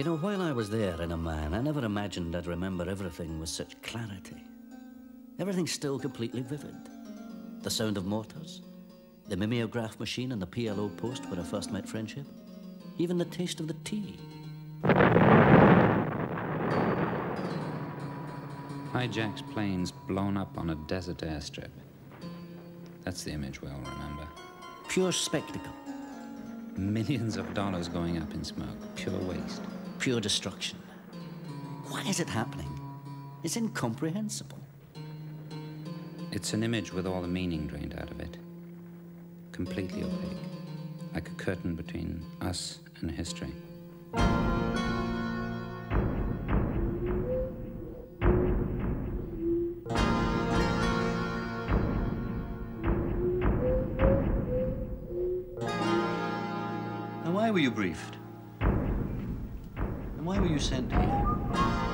You know, while I was there in Amman, I never imagined I'd remember everything with such clarity. Everything's still completely vivid. The sound of mortars, the mimeograph machine and the PLO post where I first met friendship, even the taste of the tea. Hijack's planes blown up on a desert airstrip. That's the image we all remember. Pure spectacle, Millions of dollars going up in smoke. Pure waste. Pure destruction. Why is it happening? It's incomprehensible. It's an image with all the meaning drained out of it. Completely opaque. Like a curtain between us and history. And why were you briefed? And why were you sent here?